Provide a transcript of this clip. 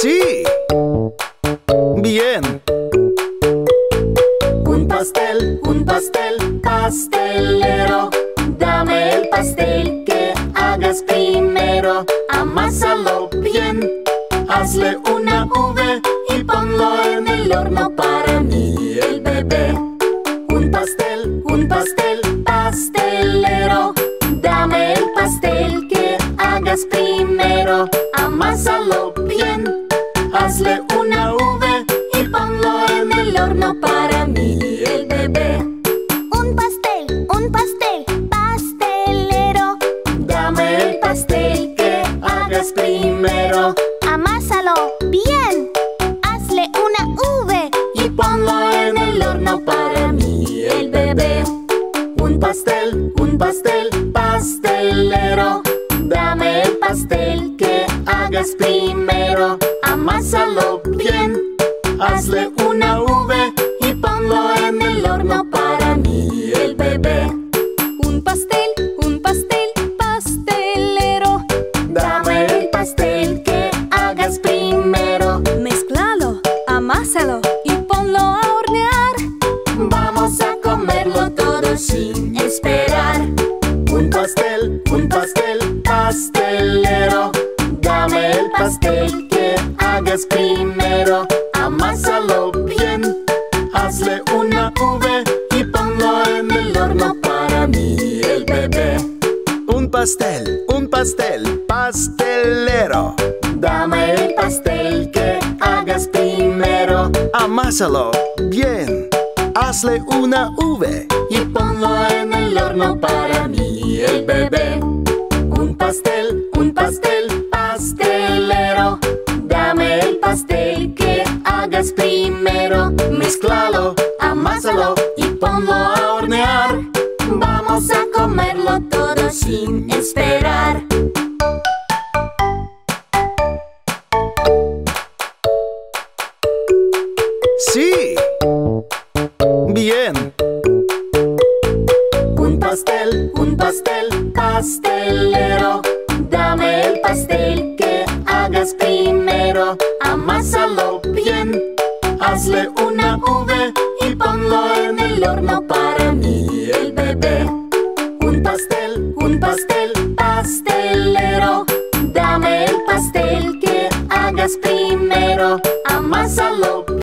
Sí. Bien. Un pastel, un pastel, pastelero. Dame el pastel que hagas primero. Amásalo bien. Hazle una V y ponlo en el horno para mí, el bebé. Un pastel, un pastel, pastelero. Dame el pastel que hagas primero. Amásalo bien. Hazle una V y ponlo en el horno para mí, el bebé. Un pastel, un pastel, pastelero. Dame el pastel que hagas primero. Amásalo bien. Hazle una V. y ponlo en el horno para mí, el bebé. Un pastel, un pastel, pastelero. Dame el pastel que hagas primero. Amásalo bien. Hazle una V y ponlo en el horno para mí, el bebé. Un pastel, un pastel, pastelero. Dame el pastel que hagas primero. Mezclalo, amásalo y ponlo a hornear. Vamos a comerlo todo sin esperar. Un pastel, un pastel, pastelero. Pastel que hagas primero. Amásalo bien. Hazle una V y ponlo en el horno para mí, el bebé. Un pastel, un pastel, pastelero. Dame el pastel que hagas primero. Amásalo bien. Hazle una V. y ponlo en el horno para mí, el bebé. Primero. Mezclalo, amásalo y ponlo a hornear. Vamos a comerlo todo sin esperar. Sí. Bien. Un pastel, un pastel, pastelero. hazle una V y ponlo en el horno para mí y el bebé. Un pastel, un pastel, pastelero, dame el pastel que hagas primero, amásalo